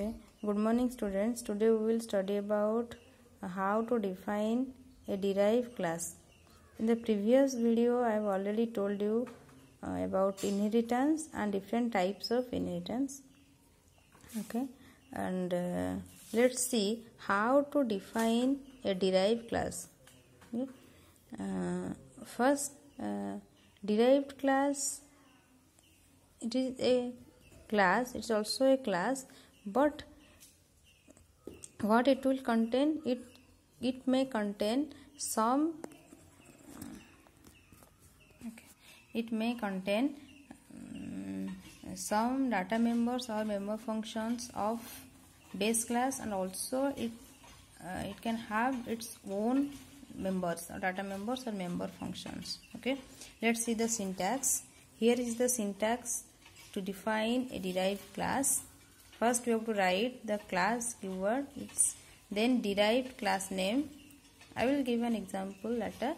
okay. Good morning students. Today we will study about how to define a derived class. In the previous video i have already told you uh, about inheritance and different types of inheritance. Okay. And uh, let's see how to define a derived class. Okay? uh, first uh, derived class it is a class it's also a class but what it will contain it it may contain some okay, it may contain um, some data members or member functions of base class and also it uh, it can have its own members or data members or member functions okay. Let's see the syntax. Here is the syntax to define a derived class first we have to write the class keyword. It's then derived class name. I will give an example later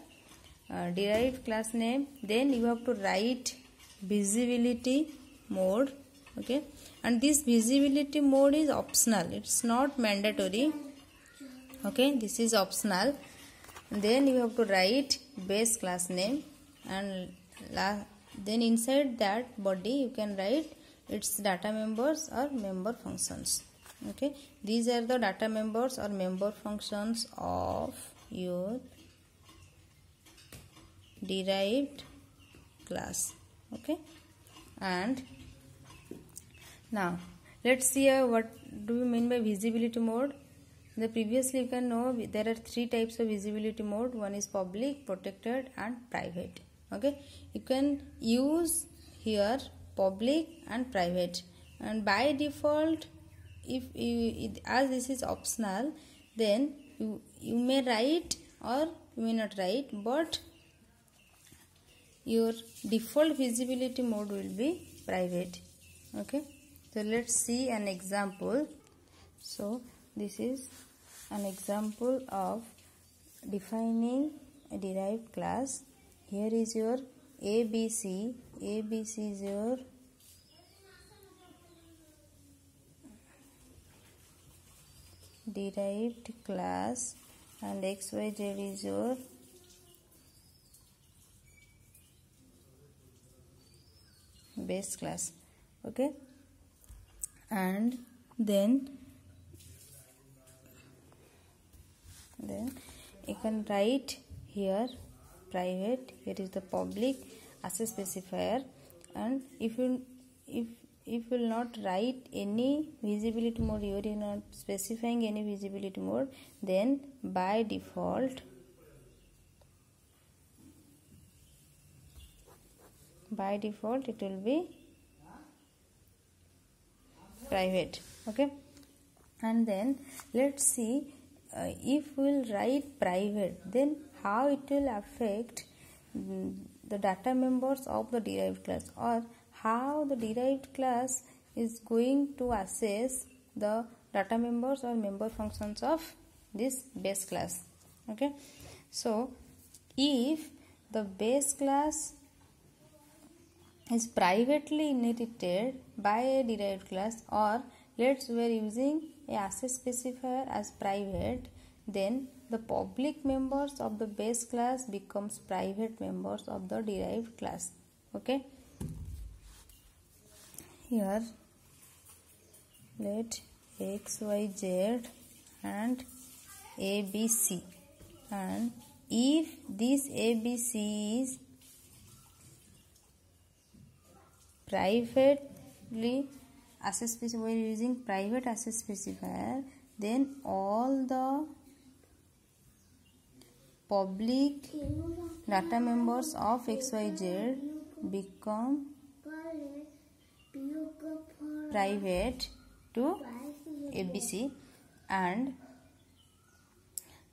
uh, derived class name. Then you have to write visibility mode okay? And this visibility mode is optional. It's not mandatory okay? This is optional. Then you have to write base class name. And then inside that body you can write its data members or member functions. Okay? These are the data members or member functions of your derived class. Okay? And now let's see uh, what do you mean by visibility mode? The previously you can know there are three types of visibility mode. One is public protected and private. Okay? You can use here public and private. And by default if you as this is optional then you you may write or you may not write but your default visibility mode will be private. Okay? So let's see an example. So this is an example of defining a derived class. Here is your ABC ABC is your derived class and XYZ is your base class. Okay? And then then you can write here private here is the public access specifier. And if you if if you will not write any visibility mode you are not specifying any visibility mode then by default by default it will be private okay? And then let's see uh, if we will write private then how it will affect the data members of the derived class or how the derived class is going to assess the data members or member functions of this base class. Okay? So if the base class is privately inherited by a derived class or let's we are using a access specifier as private then the public members of the base class becomes private members of the derived class. Okay? Here let x y z and abc and if this abc is privately access specifier we are using private access specifier. Then all the public data members of xyz become private to abc and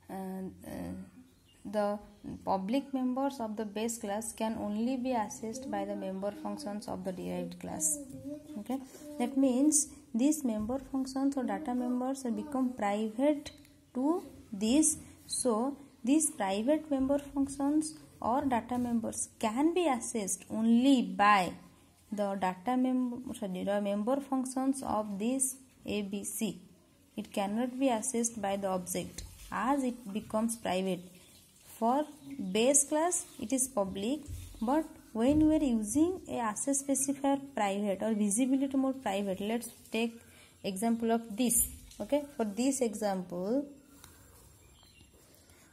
uh, uh, the public members of the base class can only be accessed by the member functions of the derived class. Okay? That means these member functions or data members become private to this. So these private member functions or data members can be accessed only by the data member sorry, the member functions of this abc it cannot be accessed by the object as it becomes private for base class it is public. But when we are using a access specifier private or visibility mode private let's take example of this okay? For this example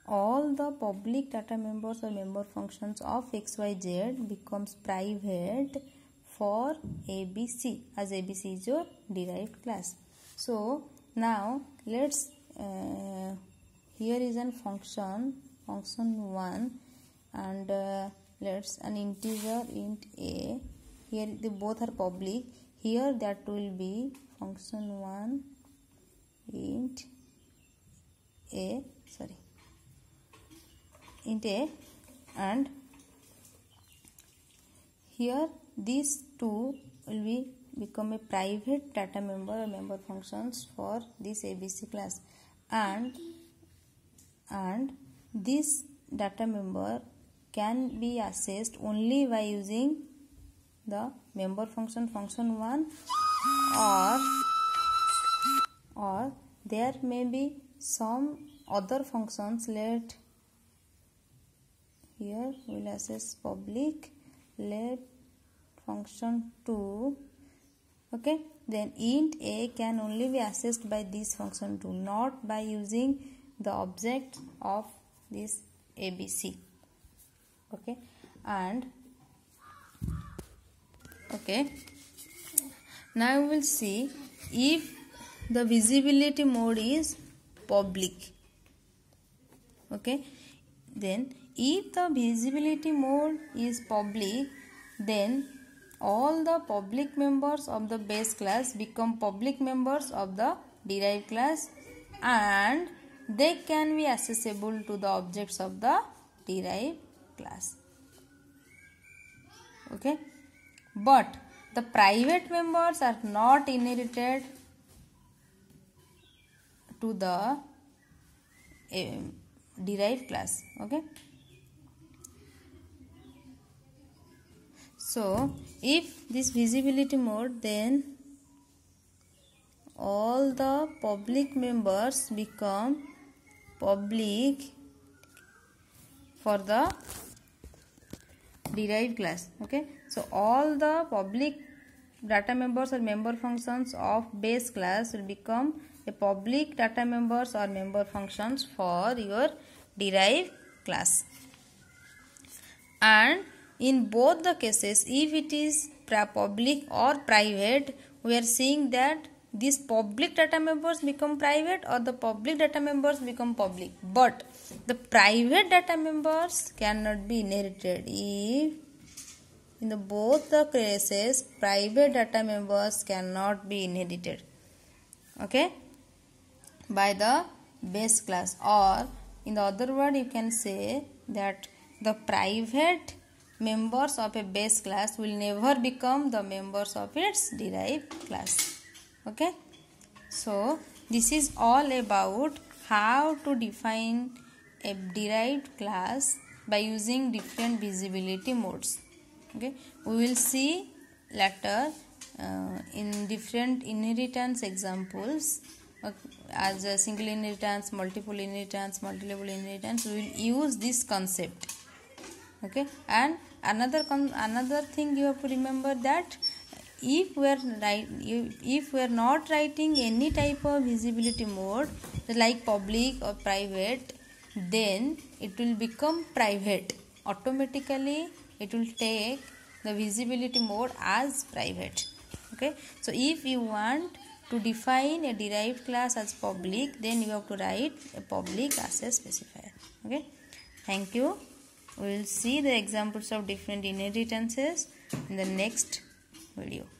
all the public data members or member functions of xyz becomes private for abc as abc is your derived class. So now let's uh, here is an function function 1 and uh, let's an integer int a. Here the both are public. Here that will be function 1 int a. Sorry. Int a. And here these two will be become a private data member or member functions for this abc class. And and this data member can be accessed only by using the member function function 1 or or there may be some other functions. Let here we'll access public. Let function 2 okay? Then int a can only be accessed by this function 2 not by using the object of this abc okay? And okay. Now we will see if the visibility mode is public. Okay? Then if the visibility mode is public then all the public members of the base class become public members of the derived class and they can be accessible to the objects of the derived class. Okay? But the private members are not inherited to the uh, derived class. Okay? So if this visibility mode then all the public members become public for the derived class okay? So all the public data members or member functions of base class will become a public data members or member functions for your derived class. And in both the cases if it is public or private we are seeing that these public data members become private or the public data members become public. But the private data members cannot be inherited if in the both the cases private data members cannot be inherited. Okay? By the base class. Or in the other word you can say that the private members of a base class will never become the members of its derived class okay? So this is all about how to define a derived class by using different visibility modes. Okay? We will see later uh, in different inheritance examples uh, as a single inheritance multiple inheritance multi-level inheritance we will use this concept. Okay? And another another thing you have to remember that if we are write, if we are not writing any type of visibility mode like public or private then it will become private. Automatically it will take the visibility mode as private. Okay? So if you want to define a derived class as public then you have to write a public access specifier. Okay? Thank you. We will see the examples of different inheritances in the next video